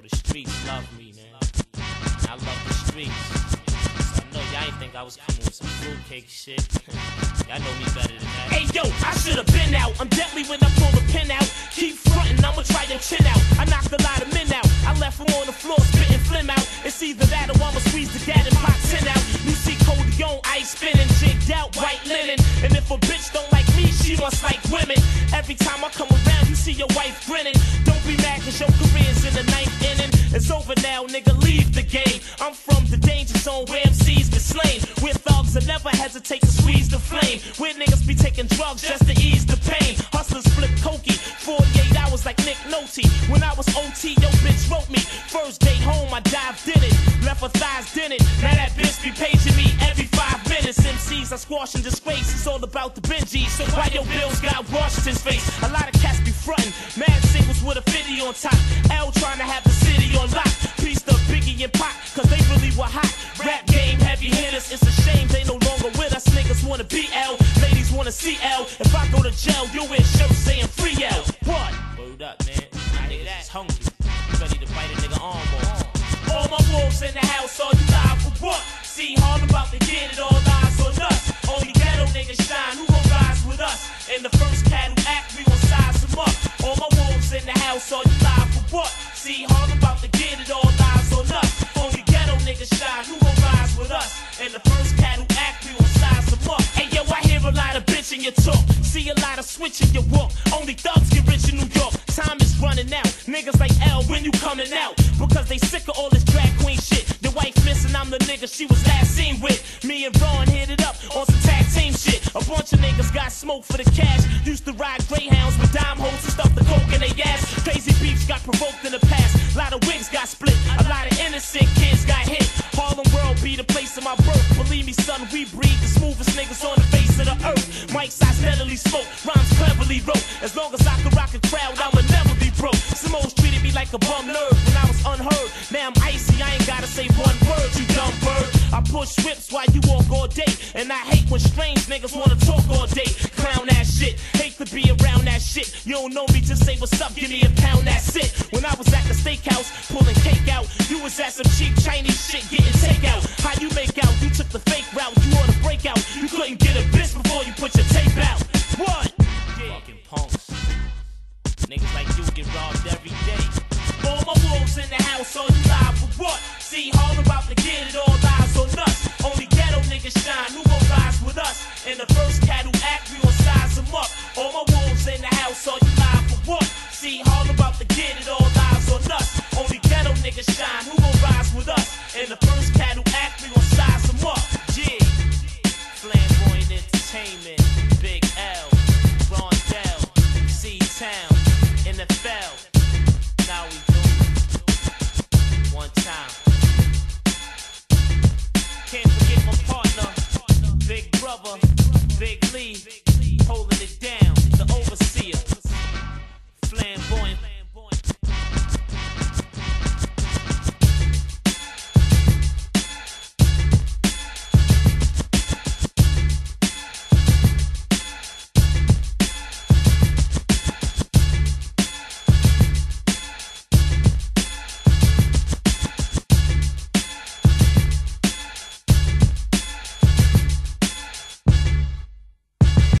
The streets love me, man. I love the streets. So I know y'all ain't think I was coming with some fruitcake shit. y'all know me better than that. Hey yo, I should've been out. I'm deadly when I pull the pin out. Keep frontin', I'ma try your chin out. I knocked a lot of men out. I left them on the floor spitting flim out. It's either that or I'ma squeeze the dad and pop tin out. You see Corleone, ice spinning, jigged out, white linen. And if a bitch don't like me, she must like women. Every time I come around, you see your wife grinning. Don't be mad cause your career's in the over now, nigga, leave the game. I'm from the danger zone where MCs been slain. Where thugs that never hesitate to squeeze the flame. Where niggas be taking drugs just to ease the pain. Hustlers flip cokey, 48 hours like Nick Nolte. When I was OT, yo bitch wrote me. First day home, I dived in it. Left her thighs it. Now that bitch be paging me every five minutes. MCs I squash and disgrace. It's all about the Benji. So why your bills got Washington's face? A lot of cats be frontin'. Mad singles with a 50 on top. L trying to have It's a shame they no longer with us. Niggas wanna be BL, ladies wanna see CL. If I go to jail, you in show saying free L. What? Word up, man. My niggas is hungry. Ready to bite a nigga arm off. All my wolves in the house, all you live for what? See, hard about to get it, all eyes on us. Only ghetto niggas shine, who gon' rise with us? In the first cattle act, we gon' size them up. All my wolves in the house, all you live for what? See, hard about to get it, all eyes on us. Only ghetto niggas shine, who with us? In the first cat who act, we gon' size them up. Hey yo, I hear a lot of bitch in your talk. See a lot of switch in your walk. Only thugs get rich in New York. Time is running out. Niggas like L, when you coming out? Because they sick of all this drag queen shit. The wife missing, I'm the nigga she was last seen with. Me and Ron hit it up on some tag team shit. A bunch of niggas got smoke for the cash. Used to ride Greyhounds with dime holes and stuff the coke in they ass. Crazy beefs got provoked in the past. A lot of wigs got split. A lot of innocent kids got steadily smoke, rhymes cleverly wrote. As long as I can rock a crowd, I'ma never be broke. Simone treated me like a bum nerd when I was unheard. Now I'm icy, I ain't gotta say one word, you dumb bird. I push whips while you walk all day. And I hate when strange niggas wanna talk all day. Clown ass shit, hate to be around that shit. You don't know me, just say what's up, give me a pound, that's it. When I was at the steakhouse, pulling cake out, you was at some cheap Chinese shit getting takeout. How you make out? You took the fake route, you to break out. You couldn't get a bitch before you put your tape out. What? Fucking punks. Niggas like you get robbed every day. All my wolves in the house, all you